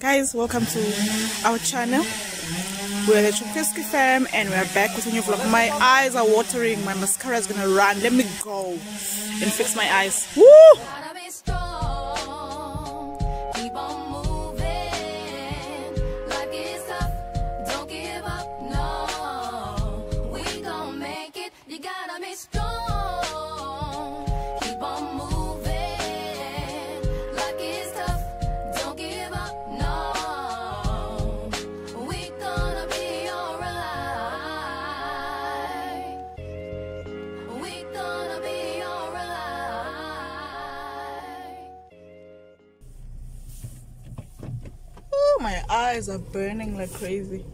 guys welcome to our channel. We're the Chukwiski fam and we're back with a new vlog. My eyes are watering. My mascara is gonna run. Let me go and fix my eyes. Woo! My eyes are burning like crazy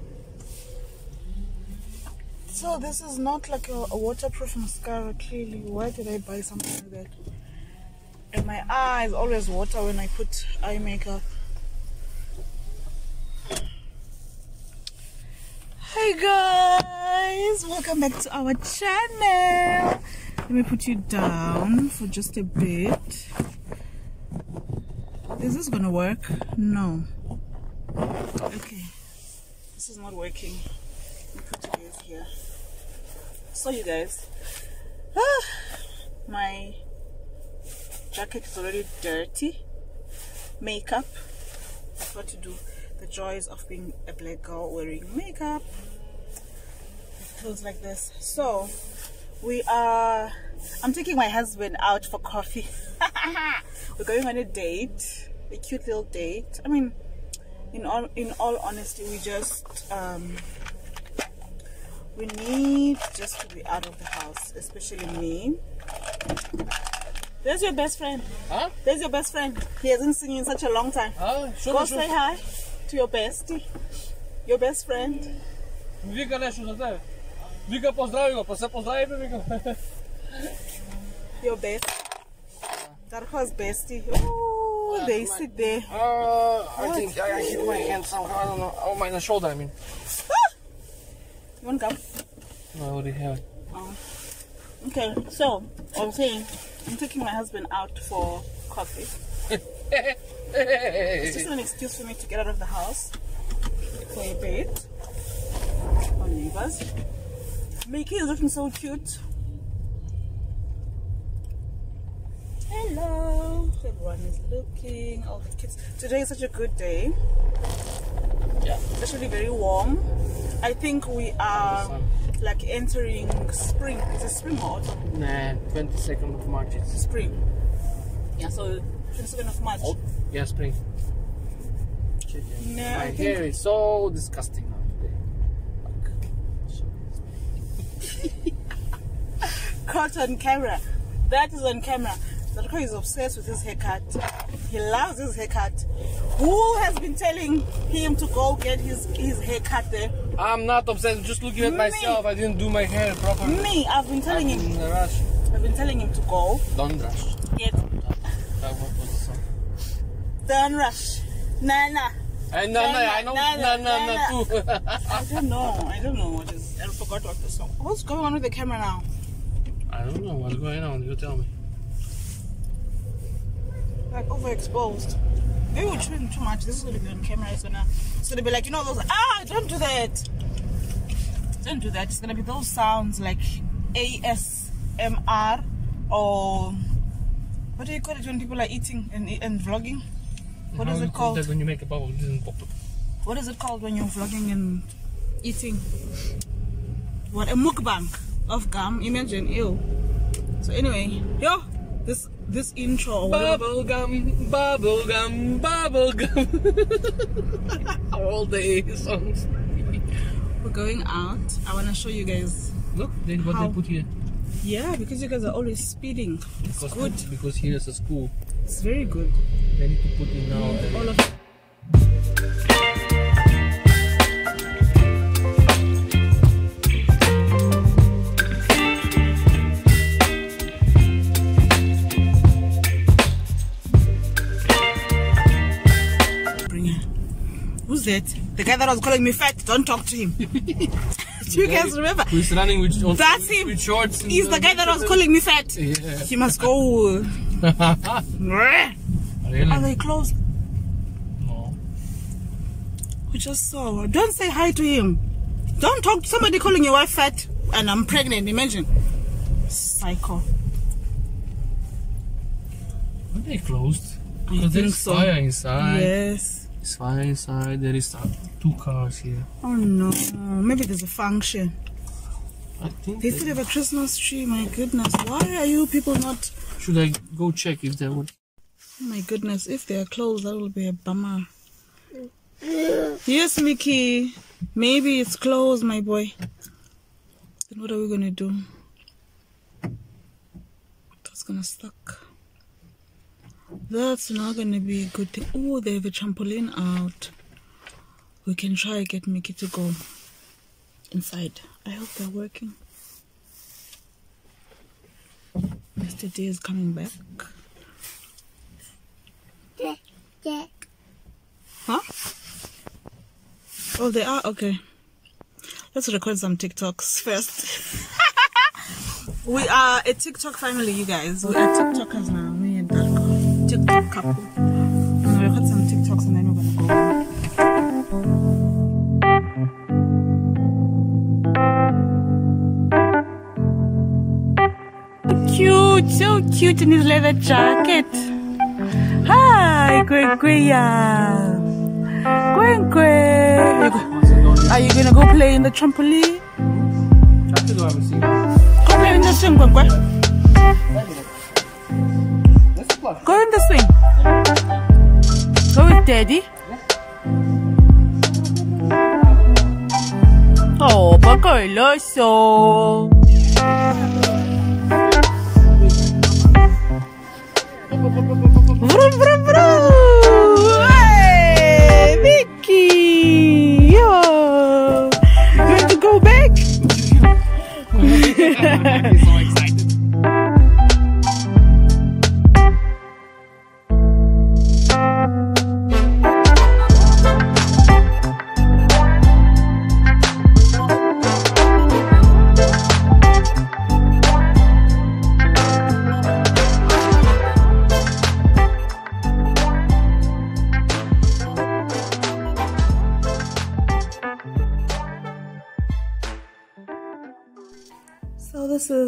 so this is not like a, a waterproof mascara clearly why did I buy something like that and my eyes always water when I put eye makeup Hey guys, welcome back to our channel. Let me put you down for just a bit. Is this gonna work? No. Okay, this is not working. Put you here. So you guys, ah, my jacket is already dirty. Makeup. I've got to do the joys of being a black girl wearing makeup. Feels like this. So we are. I'm taking my husband out for coffee. We're going on a date, a cute little date. I mean, in all in all honesty we just um, we need just to be out of the house especially me there's your best friend huh there's your best friend he hasn't seen you in such a long time huh? sure, go sure. say hi to your bestie your best friend Vika nešto za tebe. Vika pozdravi ga, pa se pozdravi Vika. your best. Darko's bestie. Ooh they sit there. Uh, I think I hit my hand somehow, I don't know. Oh, my shoulder, I mean. You want to come? No, I already have it. Okay, so I was saying, I'm taking my husband out for coffee. It's just an excuse for me to get out of the house for a bit. Our neighbors. Mickey is looking so cute. Everyone is looking. All the kids. Today is such a good day. Yeah. It's actually very warm. I think we are like entering spring. Is it spring or autumn? Nah, 22nd of March. It's Spring. Yeah, so 22nd of March. Oh, yeah, spring. Check it. My I think- hair is so disgusting now today. Look. Caught on camera. That is on camera. Zarko is obsessed with his haircut. He loves his haircut. Who has been telling him to go get his, his haircut there? I'm not obsessed, just looking at Me. myself. I didn't do my hair properly. Me, I've been telling I'm him. rush. I've been telling him to go Don't rush. get. That what was the song? Don't rush. Nana. Eh, I know, no, I know, Nana, no, no, no, Nana. too. I don't know. I don't know what is. I forgot what the song. What's going on with the camera now? I don't know what's going on. You tell me. Like overexposed. Maybe we're chewing too much. This is gonna be on camera. It's gonna, it's gonna be like you know those. Ah, don't do that. Don't do that. It's gonna be those sounds like ASMR or what do you call it when people are eating and and vlogging? What is How you it call called? That when you make a bubble, it doesn't pop. What is it called when you're vlogging and eating? What a mukbang of gum. Imagine, ew. So anyway, yo, this this intro. or whatever- Bubble gum, bubble gum, bubble gum. All day songs. We're going out. I want to show you guys. Look, they, what How? they put here. Yeah, because you guys are always speeding. It's Because, good. because here is a school. It's very good. They need to put in now. All of That? The guy that was calling me fat. Don't talk to him. Do you guys remember? Who's running with, on- That's him. with shorts? He's the guy that was calling me fat. Yeah. He must go. really? Are they closed? No. We just saw. Don't say hi to him. Don't talk to somebody calling your wife fat and I'm pregnant. Imagine. Psycho. Are they closed? Because think there's so. fire inside. Yes. Fire inside. There is uh, two cars here. Oh no. Maybe there's a function. I think. They still have a Christmas tree. My goodness. Why are you people not? Should I go check if there would? Oh my goodness. If they are closed, that will be a bummer. Yes, Mickey. Maybe it's closed, my boy. Then what are we gonna do? That's gonna suck. That's not gonna be a good thing. Oh, they have a trampoline out. We can try get Mickey to go inside. I hope they're working. Mr. D is coming back. Huh? Oh, they are? Okay. Let's record some TikToks first. we are a TikTok family, you guys. We are TikTokers now. Couple. I'm gonna record some TikToks and then we're gonna go. Cute, so cute in his leather jacket. Hi, Gwen Gwen. Gwen Gwen. Are you gonna go play in the trampoline? Go play in the swing, Gwen Gwen. Go in the swing. Go with daddy. Oh, Bacoloso. Vroom,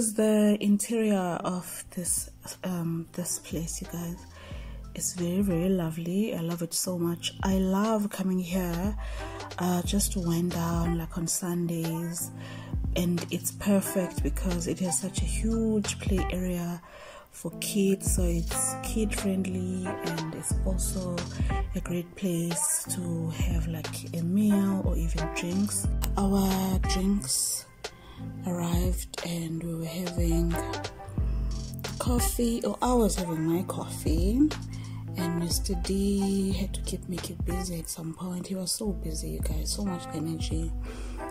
is the interior of this um this place, you guys. It's very very lovely. I love it so much. I love coming here uh, just to wind down like on Sundays, and it's perfect because it has such a huge play area for kids so it's kid friendly and it's also a great place to have like a meal or even drinks our drinks arrived and we were having coffee or I was having my coffee and Mr. D had to keep Mickey busy at some point. He was so busy, you guys, so much energy.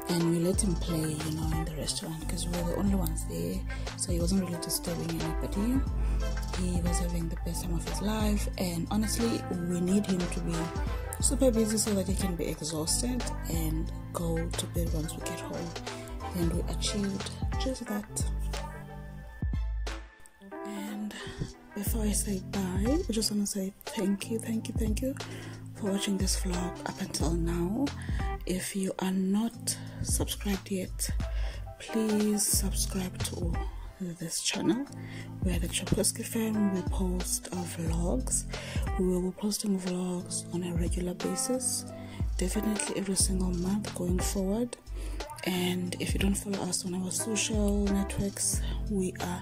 And we let him play, you know, in the restaurant because we were the only ones there. So he wasn't really disturbing anybody. He was having the best time of his life. And honestly, we need him to be super busy so that he can be exhausted and go to bed once we get home. And we achieved just that. And before I say bye, I just want to say thank you, thank you, thank you for watching this vlog up until now. If you are not subscribed yet, please subscribe to this channel where the Chapkoski fam will post our vlogs. We will be posting vlogs on a regular basis, definitely every single month going forward. And if you don't follow us on our social networks, we are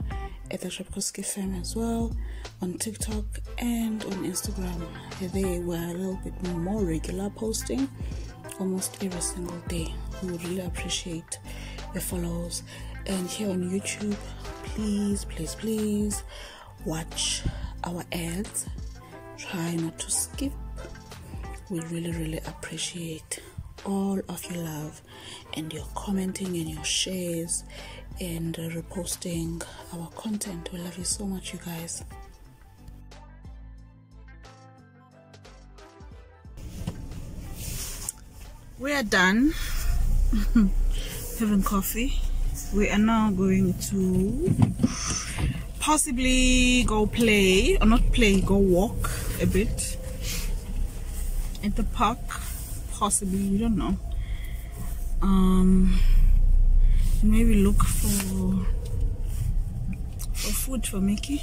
at the Shopkoski Fam as well on TikTok and on Instagram. They were a little bit more regular posting almost every single day. We would really appreciate the follows. And here on YouTube, please, please, please watch our ads. Try not to skip. We really, really appreciate all of your love and your commenting and your shares and reposting our content. We love you so much, you guys. We are done having coffee. We are now going to possibly go play, or not play, go walk a bit at the park possibly we don't know. Um maybe look for for food for mickey.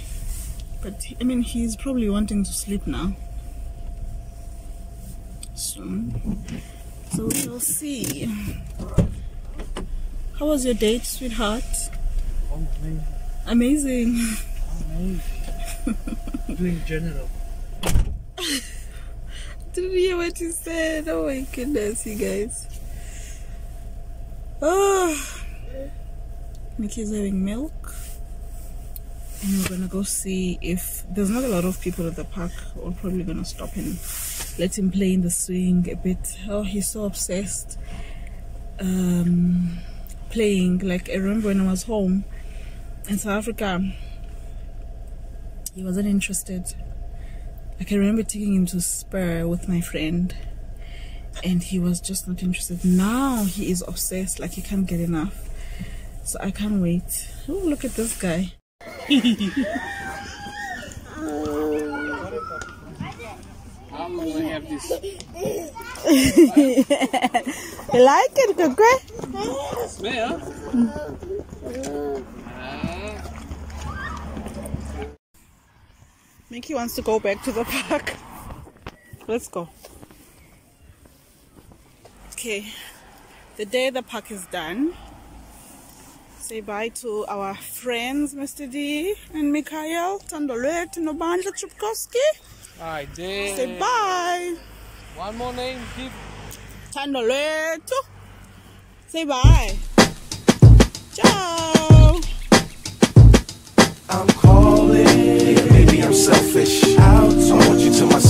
But i mean he's probably wanting to sleep now. Soon. So we shall see. How was your date sweetheart? Oh, amazing. amazing. Amazing. Doing general. Didn't hear what you said. Oh my goodness, you guys. Oh, Mickey's having milk. And we're gonna go see if there's not a lot of people at the park. We're probably gonna stop and let him play in the swing a bit. Oh, he's so obsessed. Um, playing. Like, I remember when I was home in South Africa, he wasn't interested. Like can remember taking him to Spur with my friend, and he was just not interested. Now he is obsessed, like he can't get enough. So I can't wait. Oh, look at this guy. How long I have this? You like it, Kukwe? Smell? Mickey wants to go back to the park. Let's go. Okay, the day the park is done, say bye to our friends, Mr. D and Mikhail, Tandolet, Nobandla Chupkowski. I did. Say bye. One more name. Give. Tandoleto. Say bye. Selfish. I want you to myself.